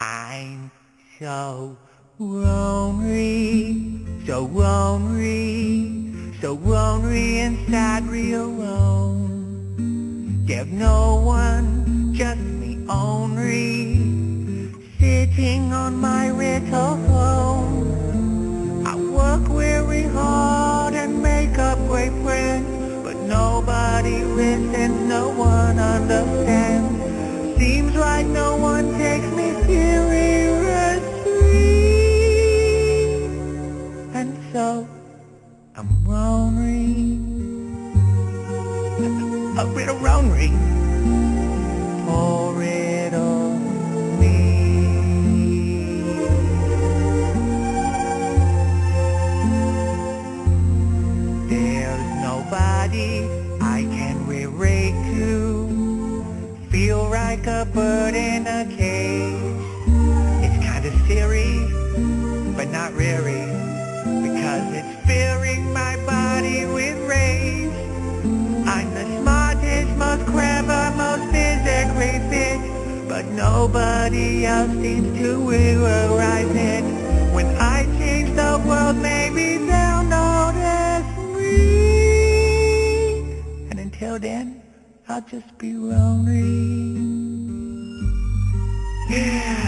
I'm so lonely, so lonely, so lonely inside real alone. There's no one, just me only, I'm lonely. A little lonely. Poor little me. There's nobody I can relate to. Feel like a bird in a cage. It's kinda serious, but not really. It's filling my body with rage. I'm the smartest, most clever, most physically fit. But nobody else seems to realize it. When I change the world, maybe they'll notice me. And until then, I'll just be lonely. Yeah.